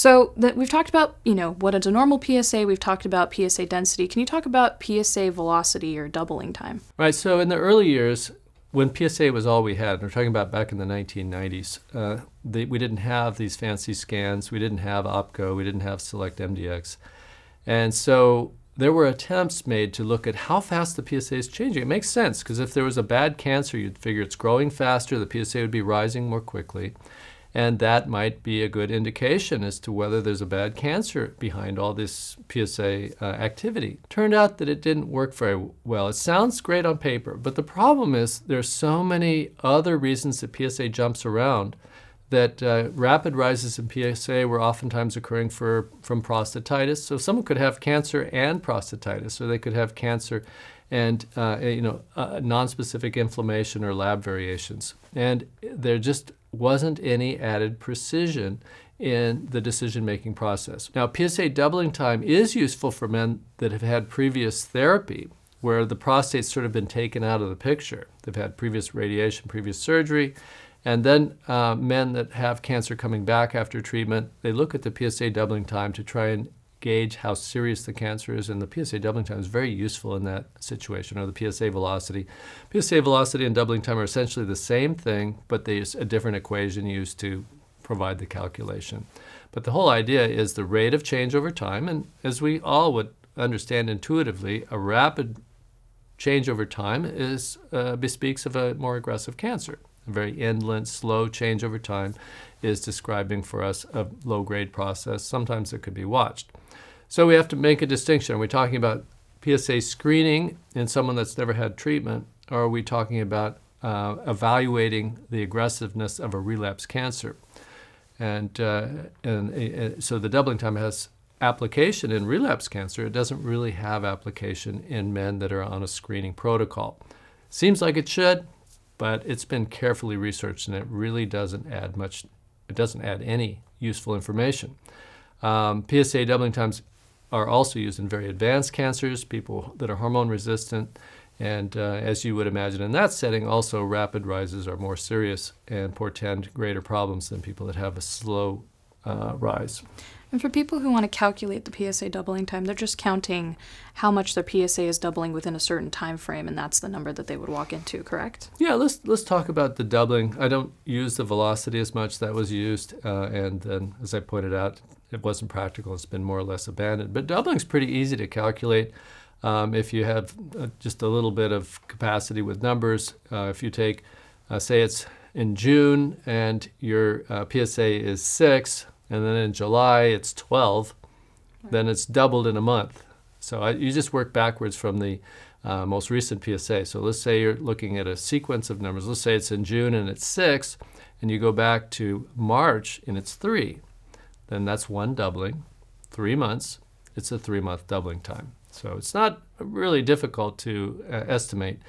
So that we've talked about, you know, what is a normal PSA, we've talked about PSA density. Can you talk about PSA velocity or doubling time? Right. So in the early years, when PSA was all we had, we're talking about back in the 1990s, uh, we didn't have these fancy scans, we didn't have OPKO, we didn't have Select MDX. And so there were attempts made to look at how fast the PSA is changing. It makes sense because if there was a bad cancer, you'd figure it's growing faster, the PSA would be rising more quickly. And that might be a good indication as to whether there's a bad cancer behind all this PSA uh, activity. Turned out that it didn't work very well. It sounds great on paper, but the problem is there's so many other reasons that PSA jumps around that uh, rapid rises in PSA were oftentimes occurring for, from prostatitis. So someone could have cancer and prostatitis, or they could have cancer and uh, you know uh, nonspecific inflammation or lab variations. And there just wasn't any added precision in the decision-making process. Now, PSA doubling time is useful for men that have had previous therapy, where the prostate's sort of been taken out of the picture. They've had previous radiation, previous surgery, and then uh, men that have cancer coming back after treatment, they look at the PSA doubling time to try and gauge how serious the cancer is, and the PSA doubling time is very useful in that situation, or the PSA velocity. PSA velocity and doubling time are essentially the same thing, but there's a different equation used to provide the calculation. But the whole idea is the rate of change over time, and as we all would understand intuitively, a rapid change over time is uh, bespeaks of a more aggressive cancer very indolent, slow change over time, is describing for us a low-grade process. Sometimes it could be watched. So we have to make a distinction. Are we talking about PSA screening in someone that's never had treatment, or are we talking about uh, evaluating the aggressiveness of a relapse cancer? And, uh, and uh, so the doubling time has application in relapse cancer. It doesn't really have application in men that are on a screening protocol. Seems like it should, but it's been carefully researched and it really doesn't add much, it doesn't add any useful information. Um, PSA doubling times are also used in very advanced cancers, people that are hormone resistant, and uh, as you would imagine in that setting, also rapid rises are more serious and portend greater problems than people that have a slow uh, rise. And for people who want to calculate the PSA doubling time, they're just counting how much their PSA is doubling within a certain time frame, and that's the number that they would walk into, correct? Yeah, let's let's talk about the doubling. I don't use the velocity as much that was used, uh, and then as I pointed out, it wasn't practical. It's been more or less abandoned. But doubling is pretty easy to calculate. Um, if you have uh, just a little bit of capacity with numbers, uh, if you take, uh, say it's in June and your uh, PSA is six, and then in July it's 12, right. then it's doubled in a month. So I, you just work backwards from the uh, most recent PSA. So let's say you're looking at a sequence of numbers. Let's say it's in June and it's 6, and you go back to March and it's 3. Then that's one doubling. Three months, it's a three-month doubling time. So it's not really difficult to uh, estimate.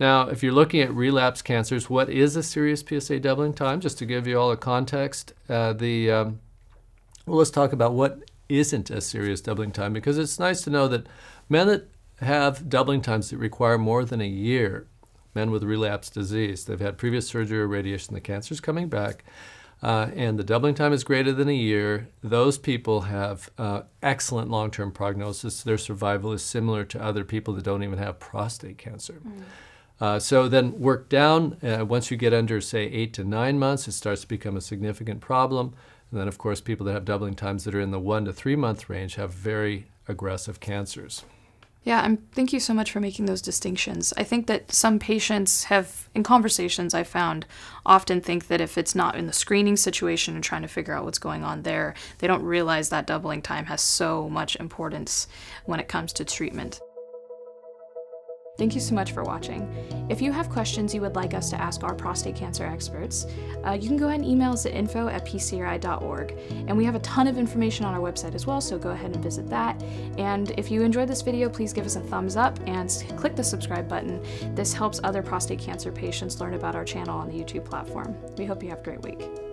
Now, if you're looking at relapse cancers, what is a serious PSA doubling time? Just to give you all a context, uh, the um, well, let's talk about what isn't a serious doubling time because it's nice to know that men that have doubling times that require more than a year, men with relapse disease, they've had previous surgery or radiation, the cancer's coming back, uh, and the doubling time is greater than a year, those people have uh, excellent long-term prognosis. Their survival is similar to other people that don't even have prostate cancer. Mm. Uh, so then work down. Uh, once you get under, say, eight to nine months, it starts to become a significant problem. And then, of course, people that have doubling times that are in the one to three month range have very aggressive cancers. Yeah, and thank you so much for making those distinctions. I think that some patients have, in conversations I found, often think that if it's not in the screening situation and trying to figure out what's going on there, they don't realize that doubling time has so much importance when it comes to treatment. Thank you so much for watching. If you have questions you would like us to ask our prostate cancer experts, uh, you can go ahead and email us at info at pcri.org. And we have a ton of information on our website as well, so go ahead and visit that. And if you enjoyed this video, please give us a thumbs up and click the subscribe button. This helps other prostate cancer patients learn about our channel on the YouTube platform. We hope you have a great week.